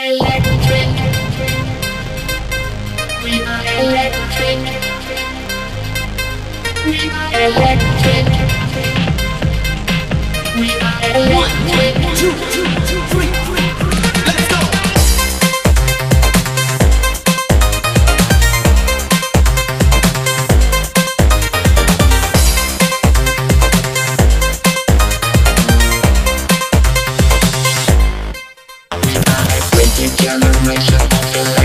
Electric. We are electric. We are electric. every generation of your